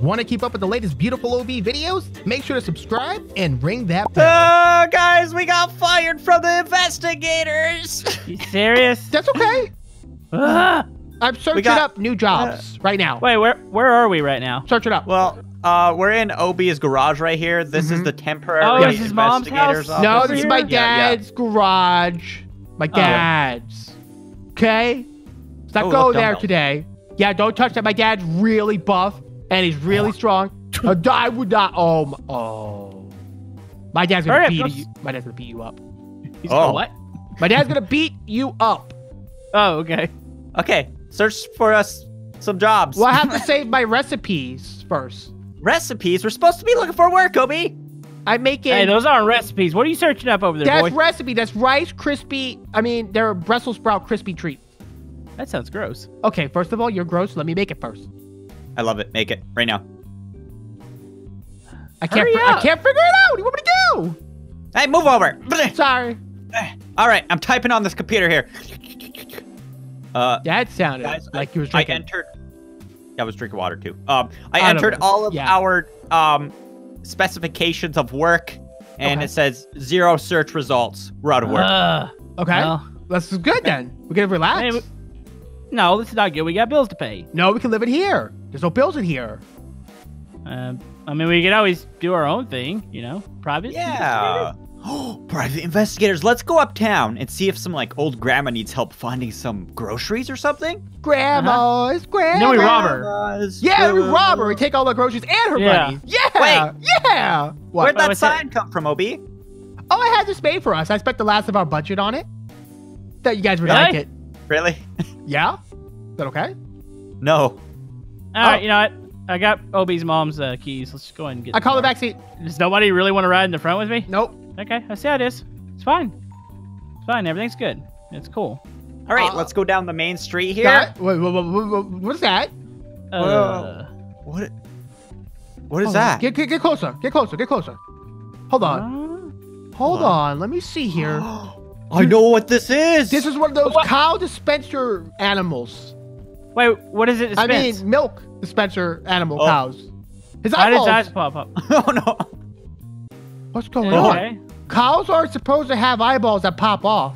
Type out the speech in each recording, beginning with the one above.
Want to keep up with the latest beautiful OB videos? Make sure to subscribe and ring that bell. Uh, guys, we got fired from the investigators. You serious? That's okay. I'm searching got- up new jobs right now. Wait, where where are we right now? Search it up. well, uh, we're in OB's garage right here. This is Mhm. the temporary Oh, this is mom's house? office. no, this is here? my Yeah, yeah. dad's garage. My dad's. Okay? Let's not Oh, go there dumbbell. today. Yeah, don't touch that. My dad's really buff and he's really strong. I would not. Oh, my, oh. My dad's gonna Hurry up, beat let's- you. My dad's gonna beat you up. He's Oh. what? My dad's gonna beat you up. Oh, okay. Okay, search for us some jobs. Well, I have to save my recipes first. Recipes. We're supposed to be looking for work, OB. I'm making. Hey, those aren't recipes. What are you searching up over there, that's boy? recipe. That's rice crispy. I mean, they're Brussels sprout crispy treats. that sounds gross. Okay, first of all, you're gross. Let me make it first. I love it. Make it right now. I can't. Hurry fi- I can't figure it out. What do you want me to do? Hey, move over. Sorry. All right, I'm typing on this computer here. Uh, That sounded guys, like you was drinking. I entered. I was drinking water too. Um, I I entered know. all of Yeah. our um specifications of work, and Okay. it says zero search results. We're out of work. Uh, okay, well, this is good then. We can relax. hey, we- no, this is not good. We got bills to pay. no, we can live it here. There's no bills in here. Um, I mean, we could always do our own thing, you know, private. yeah. Oh, private investigators. Let's go uptown and see if some like old grandma needs help finding some groceries or something. Grandma's grandma. Then we rob her. Yeah, we rob her. We take all the groceries and her Yeah. money. Yeah. Wait. Yeah. What? Where'd that what's that? sign come from, OB? Oh, I had this made for us. I spent the last of our budget on it. Thought you guys would Really? like it. Really? Yeah? Is that okay? no. All right, Oh. you know what? I got OB's mom's uh, keys. Let's just go ahead and get. I call the back seat. Does nobody really want to ride in the front with me? Nope. Okay, I see how it is. It's fine. It's fine. Everything's good. It's cool. All right, Uh, let's go down the main street here. That, wait, wait, what is that? Uh, What? What is that? Get, get, get closer. Get closer. Get closer. Hold on. uh, Hold Hold on. Let me see here. I know what this is. This is one of those What? cow dispenser animals. Wait, what is it? I mean, milk dispenser animal Oh. cows. His how does eyeballs. that pop up? oh no. What's going on? Cows aren't supposed to have eyeballs that pop off.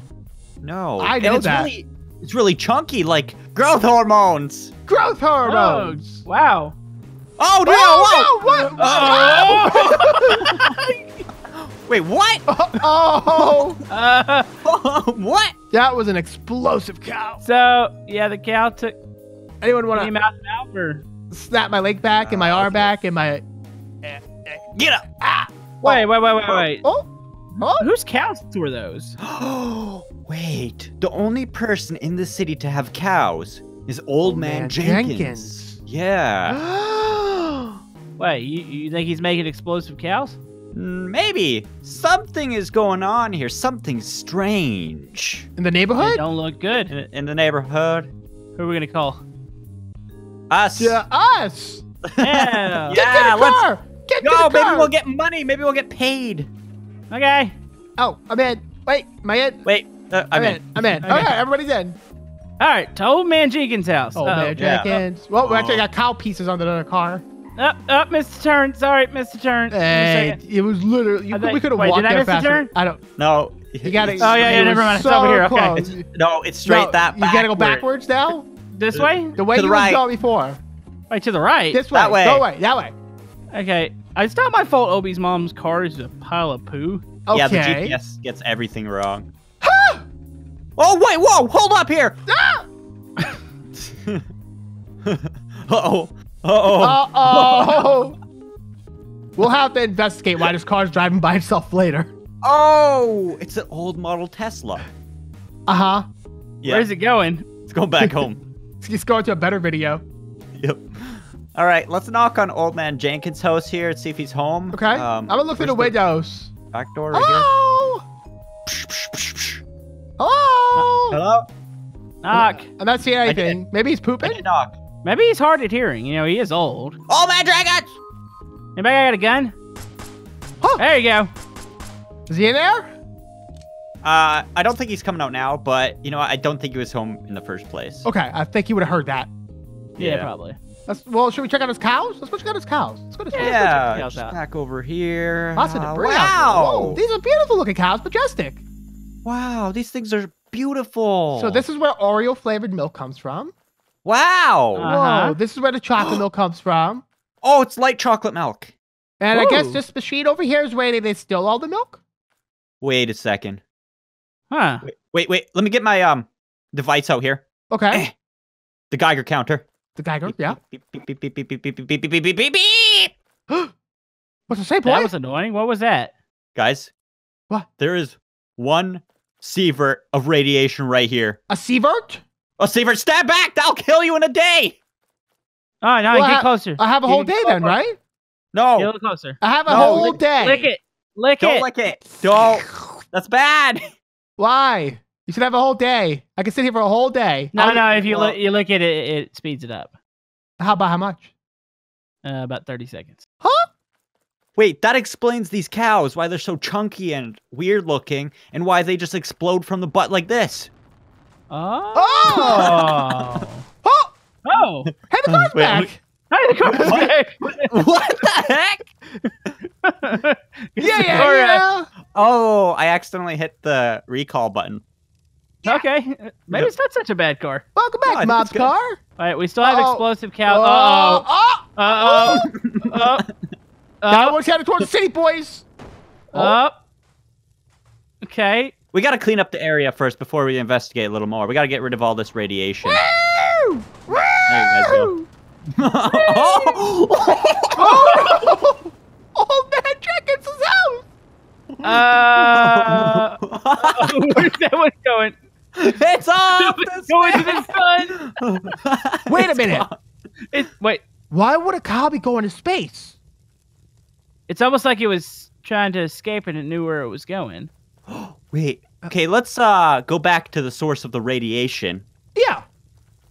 No. I know it's that. Really, it's really chunky, like growth hormones. Growth Oh, hormones. wow. Oh no! Oh, whoa! no, what? Wait, what? oh, Uh, what? that was an explosive cow. so yeah, the cow took Anyone want out and out or to snap my leg back and my Uh, arm back and my? Get up! Ah. wait, wait, wait, wait, wait. Oh, oh. Whose cows were those? Oh, wait, the only person in the city to have cows is Old Man, Man Jenkins. Jenkins. Yeah. Wait, you, you think he's making explosive cows? Mm, Maybe something is going on here. Something strange In the They neighborhood? don't look good. in, in the neighborhood. Who are we gonna call? Us. Yeah, us. Yeah. Get Yeah, to the let's car. Get go. to the Maybe we'll get money. Maybe we'll get paid. Okay. Oh, I'm in. Wait, am I in? Wait, uh, I'm, I'm in. I'm in. Okay. Okay, everybody's in. All right, to old man Jenkins' house. Oh, Uh-oh. man, yeah. Jenkins. Well, we actually Oh. got cow pieces on the other car. Up, up, Mr. Turn. Sorry, Mr. Turn. Give me a Hey, it was literally. You, I think- we could have wait, walked did I there miss a faster. turn? I don't. No. You gotta. Oh, yeah, yeah, never mind, it's So over here, okay. close. No, it's straight No, that. You gotta go backwards now. This way? The way To the you right. was before. Right to the right. This way. That way. Go away. That way. Okay. It's not my fault OB's mom's car is a pile of poo. Okay. Yeah, the GPS gets everything wrong. oh wait, whoa, hold up here. Ah! uh oh. Uh oh. Uh oh. we'll have to investigate why this car's driving by itself later. oh, it's an old model Tesla. Uh huh. Yeah, Where's it going? let's go back home. Let's go into a better video. yep. All right, let's knock on Old Man Jenkins' house here and see if he's home. Okay. Um, I'm gonna look through the where's windows. Back door right here. Hello. Hello. Hello. Knock. I'm not seeing I anything. Maybe he's pooping. did knock. Maybe he's hard at hearing. You know, he is old. Old Man Jenkins. Anybody I got a gun? Huh. There you go. Is he in there? Uh, I don't think he's coming out now, but you know. I don't think he was home in the first place. Okay, I think he would have heard that. Yeah, Yeah. probably. Let's, well, should we check out his cows? Let's go check out his cows. Let's go to his cows. Yeah, cows out. back over here. Lots of debris out there. Whoa, wow. these are beautiful looking cows, majestic. Wow, these things are beautiful. So this is where Oreo flavored milk comes from. Wow. Uh-huh. Whoa, this is where the chocolate milk comes from. oh, it's light chocolate milk. And I guess this machine over here is where they distill all the milk. Wait a second. Huh. Wait, wait, wait. Let me get my um device out here. Okay. The Geiger counter. the Geiger, yeah. Beep, beep, beep, beep, beep, beep, beep, beep, beep, beep, beep, beep, beep. What's it say, boy? That was annoying. What was that? Guys. What? There is one sievert of radiation right here. a sievert? A sievert, stand back! That'll kill you in a day! Oh, no, Well, get closer. I have a whole day then, closer. right? Get a little closer. I have a No, whole lick- day. Lick it. Lick don't it. lick it. Don't. That's bad. Why? You should have a whole day. I can sit here for a whole day. No, I'll- no. If you look, lick, you lick it, it, it speeds it up. How about how much? Uh, about thirty seconds. Huh? Wait, that explains these cows, why they're so chunky and weird looking, and why they just explode from the butt like this. Oh. Oh! Oh! oh. Hey, the car's Wait, back. Hey, the car's back. what the heck? Yeah, yeah, All right. yeah. Oh, I accidentally hit the recall button. Okay. Maybe it's not such a bad car. Welcome back, think Mob's car. All right, we still have Uh-oh. explosive cow. Oh, Uh oh, oh. Uh oh. Uh That oh. one's headed towards the city, boys. Oh. Okay. We gotta clean up the area first before we investigate a little more. We gotta get rid of all this radiation. Woo! Woo! There you guys go. oh! Oh! oh oh! man, check it's his house. Uh. where's that one going? it's off! this going to the sun. Wait a minute. wait. Why would a cow be going to space? It's almost like it was trying to escape and it knew where it was going. Wait. Okay, let's uh go back to the source of the radiation. Yeah.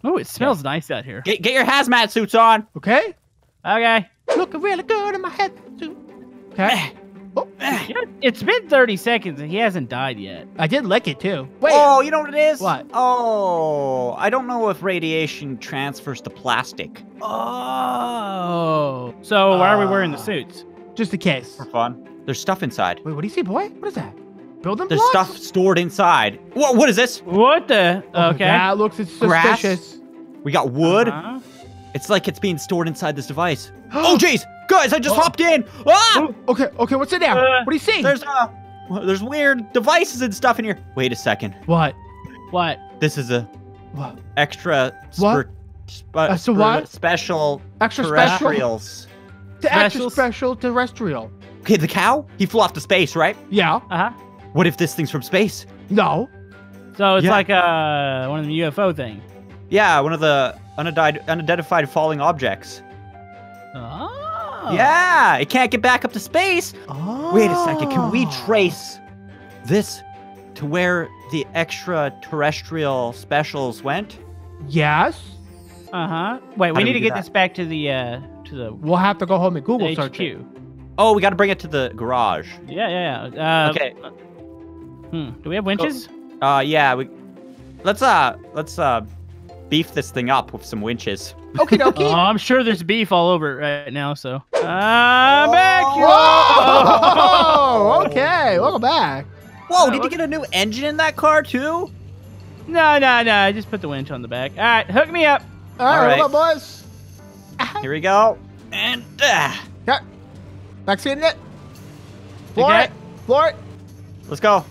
Oh, it smells nice out here. Get get your hazmat suits on. Okay. Okay. Looking really good in my head too. Okay. Oh, it's been 30 seconds and he hasn't died yet. I did lick it too. Wait. Oh, you know what it is? What? Oh, I don't know if radiation transfers to plastic. Oh. So why are we wearing the Ah. suits? Just in case. For fun. There's stuff inside. Wait, what do you see, boy? What is that? Building There's blocks? stuff stored inside. What? What is this? What the? Oh, Okay. That looks Grass? suspicious. We got wood. Uh-huh. It's like it's being stored inside this device. oh, jeez, guys, I just Oh. hopped in. Ah! Okay, okay, what's in there? Uh, what do you see? There's uh, there's weird devices and stuff in here. Wait a second. What? What? This is a What? extra What? spe- Uh, so what? special Extra special? The extra special terrestrial. Okay, the cow. He flew off to space, right? Yeah. Uh-huh. What if this thing's from space? No. So it's Yeah. like uh one of the UFO thing. Yeah, one of the unidentified, unidentified falling objects. Oh. Yeah, it can't get back up to space. Oh. Wait a second. Can we trace this to where the extraterrestrial specials went? Yes. Uh-huh. Wait, How we need we to get that? this back to the uh to the We'll have to go home and Google HQ. search it. Oh, we got to bring it to the garage. Yeah, yeah, yeah. Uh, Okay. Hmm. Do we have winches? Uh, yeah. We let's uh let's uh beef this thing up with some winches. Okie dokie. Oh, I'm sure there's beef all over it right now. So I'm back. Whoa! okay, welcome back. Whoa! Uh, Did you get a new engine in that car too? No, no, no. I just put the winch on the back. All right, hook me up. All right, right. hold on, boys. Here we go. And uh, Okay. Vaccine it. Floor Okay. it. Floor it. let's go.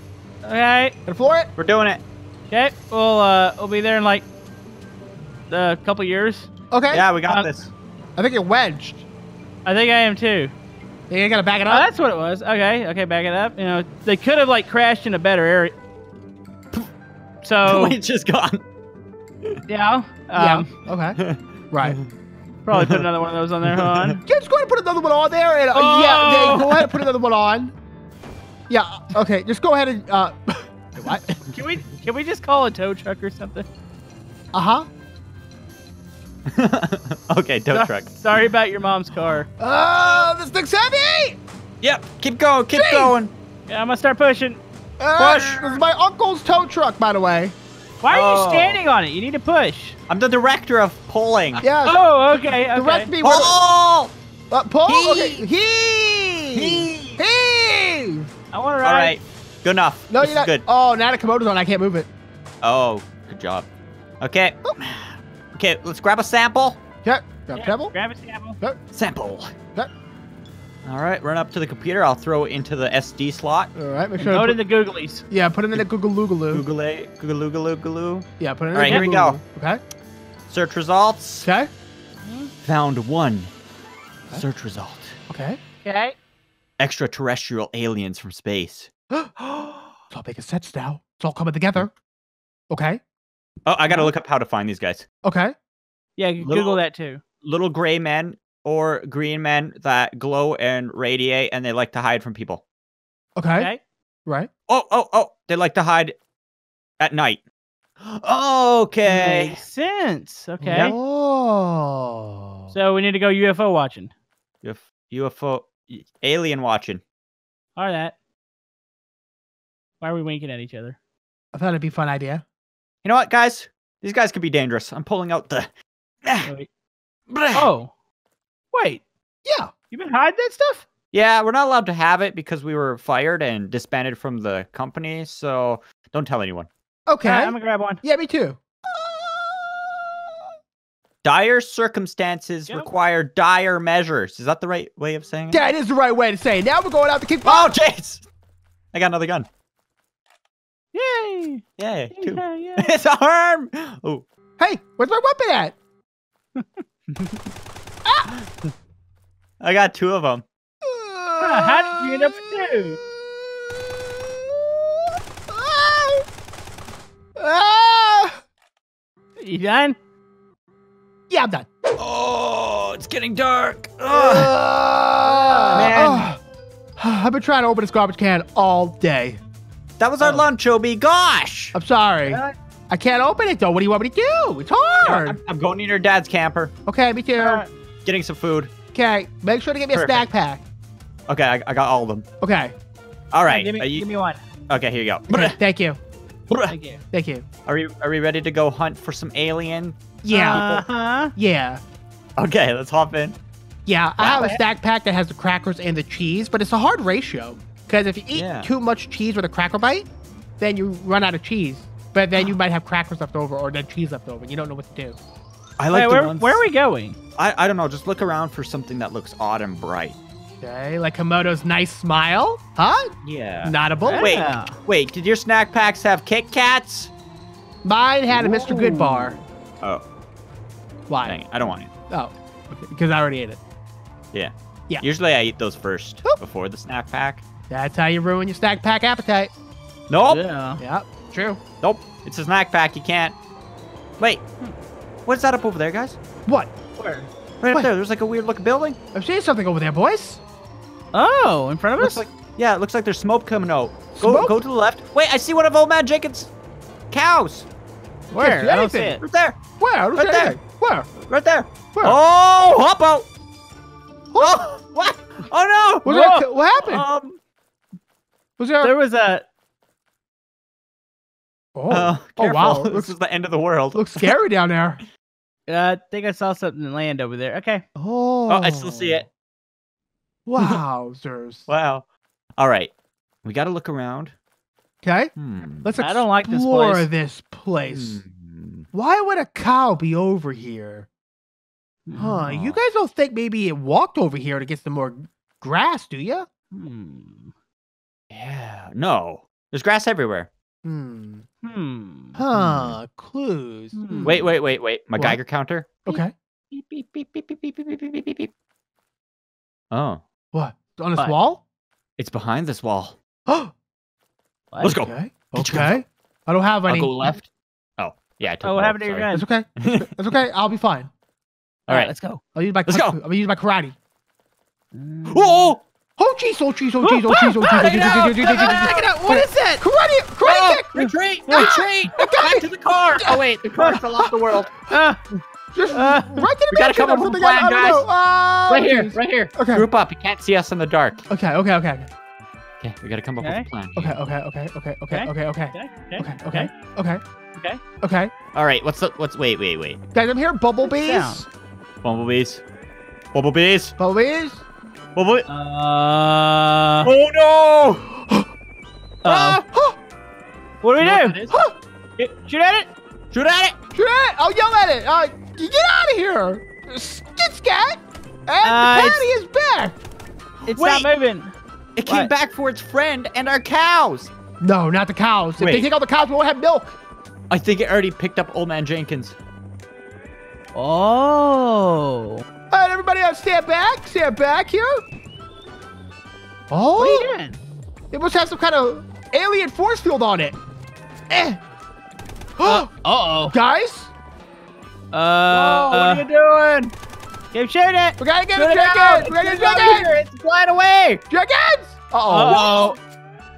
Okay, Gonna floor it. We're doing it. okay. We'll uh, we'll be there in like a couple years. Okay. Yeah, we got Uh, this. I think you're wedged. I think I am too. You gotta back it up. Oh, up. that's what it was. Okay, okay, back it up. You know, they could have like crashed in a better area. So Winch just gone. yeah, yeah. um, Okay. right. probably put another one of those on there. Hold on. Yeah, just go ahead and put another one on there. And, uh, Oh! Yeah, yeah, go ahead and put another one on. Yeah, okay. Just go ahead and. Uh, what? Can we can we just call a tow truck or something? Uh huh. okay, tow So- truck. Sorry about your mom's car. Oh, this thing's heavy! Yep. Keep going. Keep Jeez. going. Yeah, I'm gonna start pushing. Uh, Push. This is my uncle's tow truck, by the way. Why are Oh. you standing on it? You need to push. I'm the director of pulling. Yeah. Oh, okay. okay. Direct me where. Paul! Uh, pull. Heave. Okay. Heave. Heave. Heave. I want to ride. right. Good enough. No, this you're not. good. Oh, now the Camodo's on. I can't move it. Oh, good job. Okay. Okay, let's grab a sample. Okay. Grab Yeah, Pebble. Grab a sample. Sample. Okay. All right, run up to the computer. I'll throw it into the SD slot. All right. Make sure. Go to to the Googlies. yeah. Put it in the Google Googaloo. Google it. Google Google Google. Yeah. Put it in All right, the here we go. Okay. Search results. Okay. Found one. Search result. Okay. Okay. Extraterrestrial aliens from space. it's all making sense now. It's all coming together. Okay. Oh, I gotta look up how to find these guys. Okay. Yeah, Little- Google that too. Little gray men or green men that glow and radiate, and they like to hide from people. Okay. Okay. Right. Oh, oh, oh! They like to hide at night. Okay. Makes sense. Okay. Oh. So we need to go UFO watching. UF- UFO alien watching. All that. Why are we winking at each other? I thought it'd be a fun idea. You know what, guys? These guys could be dangerous. I'm pulling out the. Wait. Oh. Wait. Yeah. You've been hiding that stuff? Yeah, we're not allowed to have it because we were fired and disbanded from the company. So don't tell anyone. Okay. Alright, I'm gonna grab one. yeah, me too. Dire circumstances Yep. require dire measures. Is that the right way of saying it? That is the right way to say it. Now we're going out to kick Oh, jeez! I got another gun. Yay! Yay, two. Yeah, yeah. it's a arm. Oh, Hey, where's my weapon at? ah! I got two of them. Huh, how did you end up with two? Ah! Ah! You done? Yeah, I'm done. Oh, it's getting dark. Man. I've been trying to open this garbage can all day. That was our Oh. lunch, OB. Gosh. I'm sorry. Uh, I can't open it though. What do you want me to do? It's I'm, hard. I'm going in your dad's camper, Okay, me too. uh, getting some food. Okay, make sure to get me a snack pack. Okay, I, I got all of them. Okay. All right. Give me, you- give me one. okay, here you go. okay. Thank you. Thank you. Thank you. Are we are we ready to go hunt for some alien? Yeah. Uh huh. yeah. Okay, let's hop in. Yeah, I have a Wow. snack pack that has the crackers and the cheese, but it's a hard ratio. Because if you eat Yeah. too much cheese with a cracker bite, then you run out of cheese. But then you might have crackers left over or then cheese left over, and you don't know what to do. I like Wait, the where, ones. where are we going? I I don't know. Just look around for something that looks odd and bright. Okay, like Camodo's nice smile, huh? Yeah. Not a bullet. Wait, Yeah. wait. Did your snack packs have Kit Kats? Mine had a Mr. Goodbar. Oh, Why? dang it. I don't want it. Oh, because I already ate it. Yeah. Yeah. Usually I eat those first Oop. before the snack pack. That's how you ruin your snack pack appetite. Nope. Yeah. Yep, true. Nope. It's a snack pack. You can't. Wait. What's that up over there, guys? What? Where? Right What? up there. There's like a weird looking building. I'm seeing something over there, boys. Oh, in front of Looks us? like yeah. It looks like there's smoke coming out. Go Smoke? go to the left. Wait, I see one of old man Jenkins' cows. Where? see I don't see it. Right there. Where? Right there. anything. Where? Right there. Where? Oh, hop out. Oh, what? Oh no. there, what happened? Um. Was there? There was a. oh, uh, oh wow, This looks is the end of the world. looks scary down there. Uh, I think I saw something land over there. Okay. Oh, Oh, I still see it. Wowzers. Wow. All right. We got to look around. Okay, Hmm. let's I don't like this explore place. this place. Hmm. Why would a cow be over here? Huh? You Oh. guys don't think maybe it walked over here to get some more grass, do you? Hmm. Yeah. No. There's grass everywhere. Hmm. Hmm. Huh. Clues. Hmm. Hmm. Wait, wait, wait, wait. My What? Geiger counter. Okay. Beep, beep, beep, beep, beep, beep, beep, beep, beep, beep, beep. Oh, What? On this What? wall? it's behind this wall. Oh. What? Let's go. Okay. Get your Okay. I don't have I'll any. go left. Oh, yeah. I took Oh, what happened to your sorry. It's okay. It's okay. I'll be fine. All right. let's go. I'll use my. Let's go. I'm gonna use my karate. Whoa! Oh jeez! Oh jeez! Oh jeez! Oh jeez! Oh jeez! Oh Check it out! jeez! Check it out! Check it out! What is that? Karate! Karate kick! Retreat! Retreat! Back to the car! Oh wait, the car fell off the world. Ah, Just Ah. right to the We gotta mansion come or up with a something. plan, I don't guys. know. Ah, Right here, jeez. right here. Okay. Group up. You can't see us in the dark. Okay. Okay. Okay. Okay, we gotta come up Okay. with a plan. Okay. Okay. Okay. Okay. Okay. Okay. Okay. Okay. okay, Okay. Okay. Okay. Okay. Okay. All right, what's the what's wait wait wait. Guys, I'm hearing bumblebees. sound? Bumblebees. Bumblebees. Bumblebees. Bumblebee. Uh. Oh no! Uh. Huh. What do we You do? that is? Shoot- Shoot at it. Shoot at it! Shoot at it! I'll yell at it! Uh, get out of here! Get scat! And Uh, the patty is back! It's Wait. not moving. It came What? back for its friend and our cows. No, not the cows. If they take out the cows, we won't have milk. I think it already picked up Old Man Jenkins. Oh. All right, everybody, uh, stand back. Stand back here. Oh, What are you doing? it must have some kind of alien force field on it. Eh. Uh oh. Guys, Uh. oh, what are you doing? Keep shooting it. we gotta get Shoot a it chicken. out! We gotta Get get it a out of chicken. here! It's flying away! Chickens. Uh oh.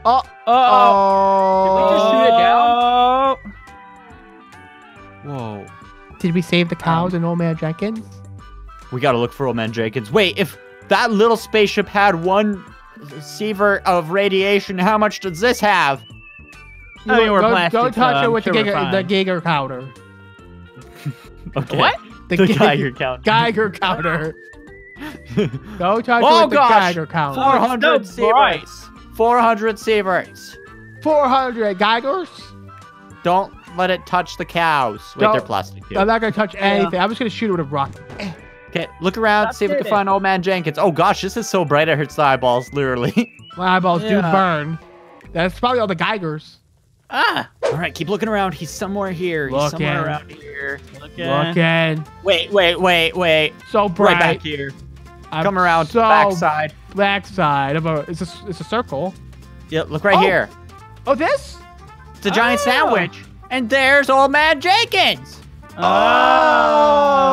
Uh-oh. Uh Uh-oh. we just oh. shoot it down? Oh. Whoa. Did we save the cows and old man Jenkins? We gotta look for Old Man Jenkins. Wait, if that little spaceship had one sievert of radiation, how much does this have? I mean, we're go, plastic, go touch so it with sure the, we're Geiger, fine. the Geiger counter. Okay. What? The, The Ge- Geiger count. Geiger counter. Go touch Oh, it with the gosh. Geiger counter. 400 so bright. sieverts. 400 sieverts. 400 Geigers. Don't let it touch the cows. Wait, Don't- they're plastic too. I'm not gonna touch anything. I'm just gonna shoot it with a rock. Okay, look around, Stop see if we can find Old Man Jenkins. Oh gosh, this is so bright it hurts the eyeballs, literally. My eyeballs do burn. That's probably all the Geigers. Ah. All right, keep looking around. He's somewhere here. He's Looking. somewhere around here. Okay. Looking Wait, wait, wait, wait. so bright. Right back here. I'm Come around to so the backside. backside of a. It's a. It's a circle. Yeah, look right Oh. here. Oh, this. It's a giant Oh. sandwich. And there's Old Man Jenkins. Oh.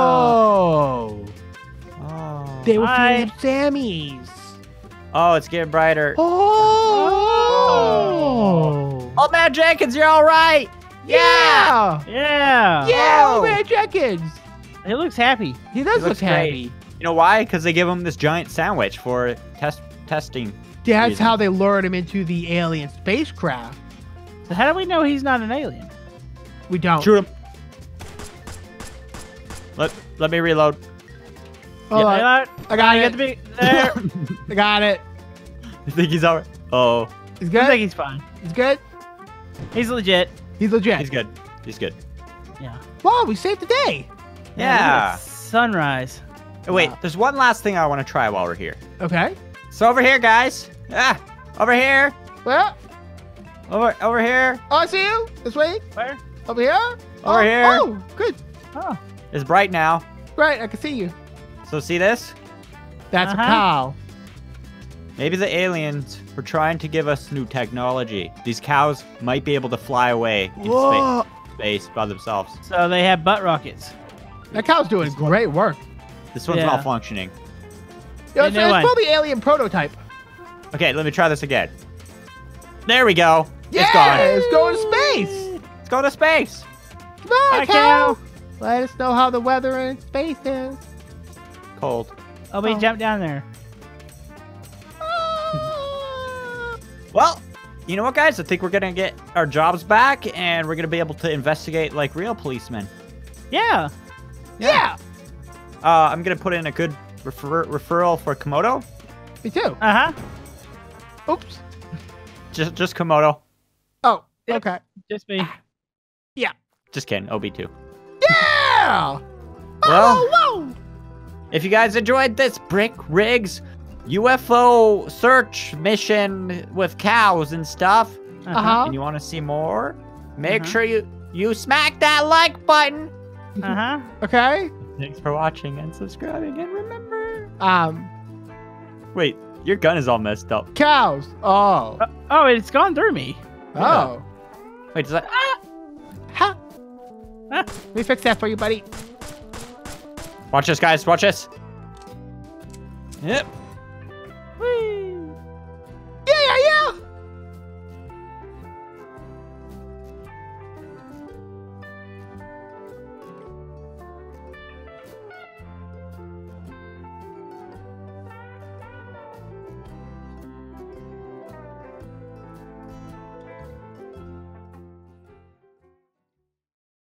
Oh. They were Hi. feeding Sammys. Oh, it's getting brighter. Oh. oh. Old Man Jenkins, you're all right. Yeah. Yeah. Yeah. Oh. Old man Jenkins. He looks happy. He does He look looks great. happy. You know why? Because they give him this giant sandwich for test testing. That's reason. how they lured him into the alien spacecraft. So how do we know he's not an alien? We don't. Shoot him. Let let me reload. Hold on. I I got you it. got the big there. I got it. You think he's alright? Oh, He's good. I think he's fine. He's good. He's legit. He's legit. he's good. He's good. Yeah. Wow, we saved the day. Yeah. look at Sunrise. Oh, wait, Wow. there's one last thing I want to try while we're here. Okay. So over here, guys. Ah, over here. Well, Over over here. oh, I see you. This way. Where? Over here. Over oh, here. Oh, good. Oh. It's bright now. Right, I can see you. So see this? That's Uh-huh. a cow. Maybe the aliens were trying to give us new technology. These cows might be able to fly away in space, Whoa. space by themselves. So they have butt rockets. That cow's doing great work. This one's Yeah. malfunctioning. Yo, it's, new it's probably alien prototype. Okay, let me try this again. There we go. Yeah, It's gone. it's going to space. Let's go to space. Come on, Bye, cow. cow. Let us know how the weather in space is. Cold. Oh, we Oh. jump down there. Well, you know what, guys? I think we're gonna get our jobs back, and we're gonna be able to investigate like real policemen. Yeah. yeah, Uh, I'm gonna put in a good refer- referral for Camodo. me too. Uh huh. Oops. Just, just Camodo. Oh, okay. Just me. Yeah. Just kidding. OB2. Yeah. Well- oh, whoa. If you guys enjoyed this Brick Rigs UFO search mission with cows and stuff, Uh-huh. and you want to see more, make Uh-huh. sure you you smack that like button. Uh huh. Okay. Thanks for watching and subscribing, and remember. Um, Wait, your gun is all messed up. cows. Oh. Oh, it's gone through me. Oh. Wait, does that? Ha. Ah. Let me fix that for you, buddy. Watch this, guys. Watch this. Yep.